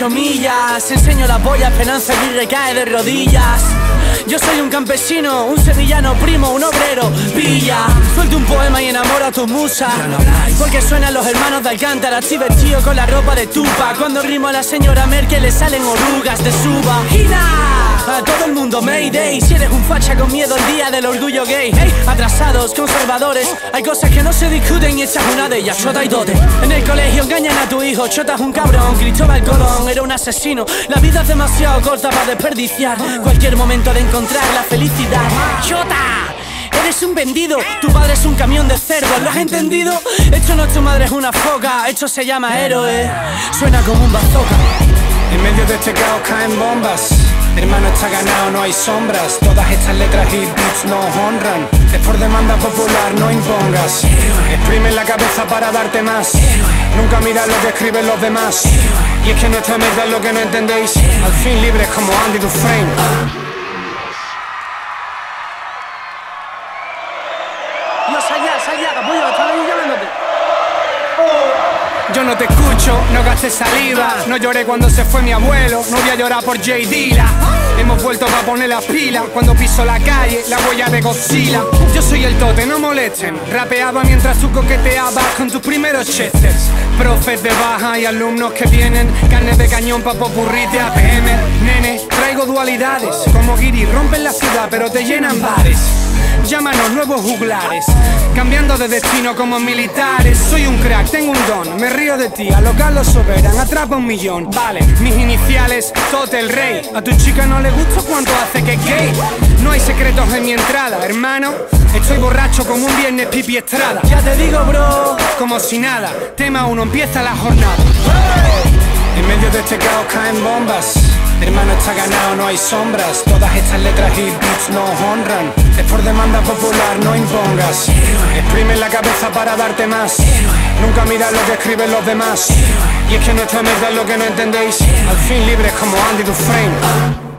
ocho millas. Enseño la polla, esperanza y recae de rodillas. Yo soy un campesino, un sevillano primo, un obrero, pilla. Suelto un poema y enamora a tu musa. Porque suenan los hermanos de Alcántara Estoy vestido con la ropa de tupa Cuando rimo a la señora Merkel le salen orugas de suba todo el mundo Mayday. Si eres un facha con miedo el día del orgullo gay. Atrasados, conservadores. Hay cosas que no se discuten y echas una de ellas Chota y dote. En el colegio engañan a tu hijo Chota es un cabrón. Cristóbal Colón era un asesino. La vida es demasiado corta para desperdiciar Cualquier momento de encontrar la felicidad. Chota Eres un vendido, tu padre es un camión de cerdo, ¿lo has entendido? Hecho no, tu madre es una foca, hecho se llama héroe. Suena como un bazooka En medio de este caos caen bombas. Hermano está ganado, no hay sombras. Todas estas letras y beats no honran. Es por demanda popular, no impongas. Exprime la cabeza para darte más. Nunca miras lo que escriben los demás. Y es que nuestra meta es lo que no entendéis. Al fin libres como Andy Dufresne Yo no te escucho, no gastes saliva. No lloré cuando se fue mi abuelo No voy a llorar por J. Dilla. Hemos vuelto para poner las pilas Cuando piso la calle, la huella de Godzilla. Yo soy el tote, no molesten. Rapeaba mientras tú coqueteabas con tus primeros chesters Profes de baja y alumnos que vienen Carnes de cañón pa' popurrite APM Nene, traigo dualidades Como Giri, rompen la ciudad pero te llenan bares Llámanos nuevos juglares. Cambiando de destino como militares. Soy un crack, tengo un don Me río de ti, a lo Carlos Soberan Atrapa un millón, vale Mis iniciales, Tote el Rey. A tu chica no le gusta cuánto hace que gay. No hay secretos en mi entrada, hermano. Estoy borracho como un viernes pipi estrada. Ya te digo, bro Como si nada. Tema uno, empieza la jornada. En medio de este caos caen bombas Hermano está ganado, no hay sombras. Todas estas letras y beats no honran. Es por demanda popular, no impongas. Exprime la cabeza para darte más. Nunca miras lo que escriben los demás. Y es que nuestra meta es lo que no entendéis. Al fin libres como Andy Dufresne